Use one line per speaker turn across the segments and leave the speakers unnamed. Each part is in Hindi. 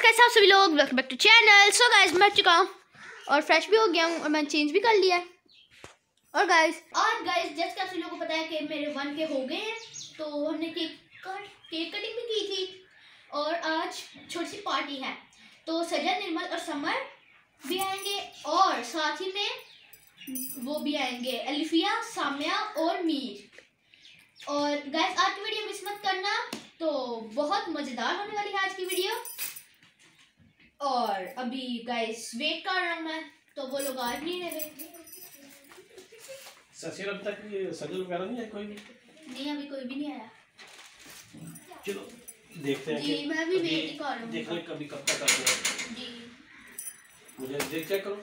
गाइस कैसे आप सभी लोग welcome back to channel so guys मैं चुका हूँ और फ्रेश भी हो गया हूँ और मैंने चेंज भी कर लिया है। और गाइस आज गाइस जैसे आप सभी लोगों को पता है कि मेरे वन के हो गए हैं तो हमने केक कट केक कटिंग भी की थी और आज छोटी सी पार्टी है। तो सजा निर्मल और समर भी आएँगे और साथ ही में वो भी आएँगे अलिफिया साम्या और मीर। और गाइस आज की वीडियो मिस मत करना तो बहुत मज़ेदार होने वाली है आज की और अभी गाइस वेट कर रहा हूँ मैं तो वो लोग आ नहीं रहे।
ससीर अब तक ये सजल वगैरह नहीं है कोई भी?
नहीं अभी कोई भी नहीं आया।
चलो देखते हैं
जी, मैं भी ही कर रही हूँ।
देख लें कभी कब तक आते हैं
जी।
मुझे देख चेक करो।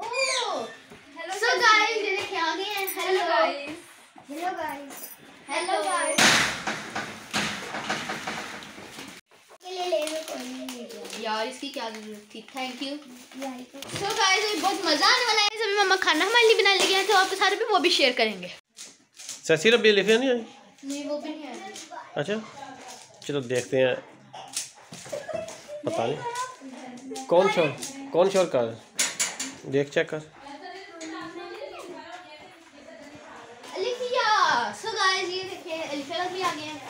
ओह सो गाइस ये देखिए आ गए हैं? Hello guys
hello guys
hello
guys के लिए ले लो कोई नहीं ले गया
यार इसकी क्या ज़रूरत थी? थैंक यू सो गाइस अभी बहुत मज़ा आने वाला है। सभी मम्मा खाना हमारे लिए बना लेके आए तो आपके साथ भी वो भी शेयर करेंगे।
ससीर अब ये लिखे नहीं आई
नहीं वो भी नहीं आया।
अच्छा चलो देखते हैं। पता नहीं। कौन शोर कौन शोर कर? देख चेक कर।
अलिफिया। सो ये देखिए अलिफिया भी आ गए हैं।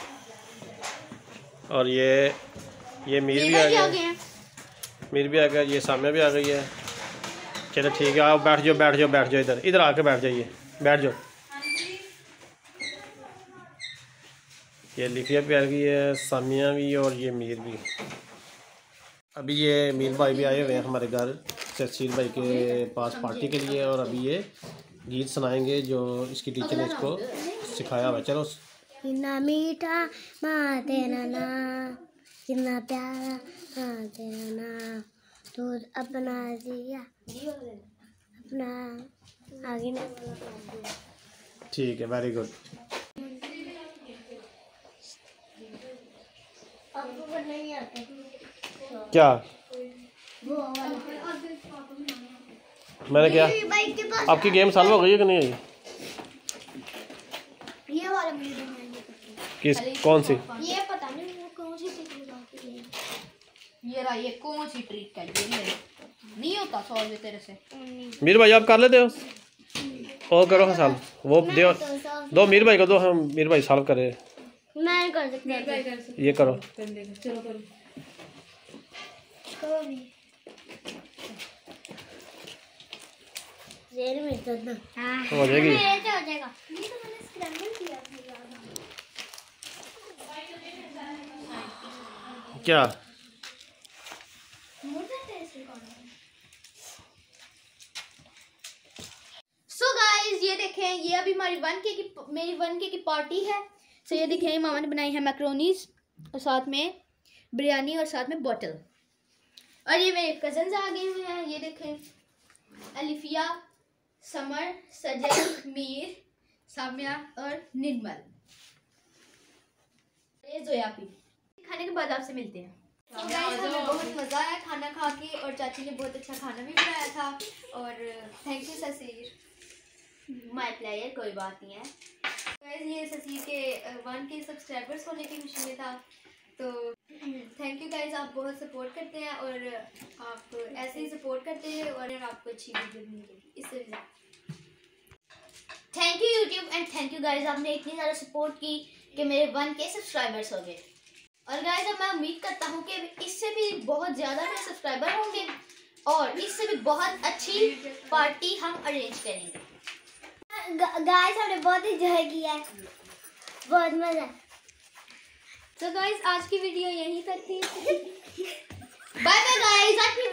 और ये ये मीर भी आ
भी आ
गया
गए हैं
मीर भी आ गया, ये सामने भी आ गई है। चलो ठीक है, आओ बैठ जाओ बैठ जाओ बैठ जाओ इधर इधर आके बैठ जाइए, बैठ जाओ। ये लिफिया भी आ गई है, सामिया भी और ये मीर भी। अभी ये मीर भाई भी आए हुए हैं हमारे घर तहसील भाई के पास पार्टी के लिए और अभी ये गीत सुनाएँगे जो इसकी टीचर ने इसको सिखाया हुआ चलो।
मीठा माँ तेरा नाम। कितना प्यारा माँ तेरा नाम तू अपना दिया। अपना आगे ना।
ठीक है वेरी गुड क्या? मैंने क्या? आपकी गेम चालू हो गई है कि नहीं?
ये का
किस कौन सी
ये पता नहीं वो कौन सी टेक्निक है
ये कौन सी ट्रिक है ये मेरे नहीं होता सॉल्व तेरे से
मीर भाई आप कर लेते हो और करो सॉल्व वो दो दो मीर भाई को दो हम मीर भाई सॉल्व करे
मैं नहीं कर सकता
ये करो चलो
करो भी जेल में तो ना हाँ
हो जाएगी
मेरे से हो जाएगा ये तो मैंने स्क्रैम्बल किया
सो गाइस ये देखें, ये अभी हमारी वन के की, मेरी वन के की पार्टी है। सो ये देखें, मामा ने बनाई है मैक्रोनीज और साथ में बिरयानी और साथ में बॉटल और ये मेरे कजन्स आ गए हुए हैं, ये देखें, अलिफिया, समर सजल मीर, साम्या और निर्मल। ये जोया पी। खाने के बाद आपसे मिलते हैं। हमें बहुत मज़ा आया खाना खा के और चाची ने बहुत अच्छा खाना भी बनाया था और थैंक यू ससीर। माय प्लेयर कोई बात नहीं है। गाइस ये ससीर के वन के सब्सक्राइबर्स होने की खुशी में था। तो थैंक यू गाइस आप बहुत सपोर्ट करते हैं और आप ऐसे ही सपोर्ट करते हैं और आपको अच्छी वीडियो मिलेगी इससे भी thank you YouTube and thank you guys आपने इतनी ज़्यादा सपोर्ट की कि मेरे वन के सब्सक्राइबर्स हो गए। और गाइस अब मैं उम्मीद करता हूँ कि इससे भी बहुत ज़्यादा मेरे सब्सक्राइबर होंगे और इससे भी बहुत अच्छी पार्टी हम अरेंज करेंगे।
गाइस हमने बहुत एंजॉय किया है। बहुत मज़ा।
तो गाइस आज की वीडियो यहीं तक थी। बाय बाय गाइस आज की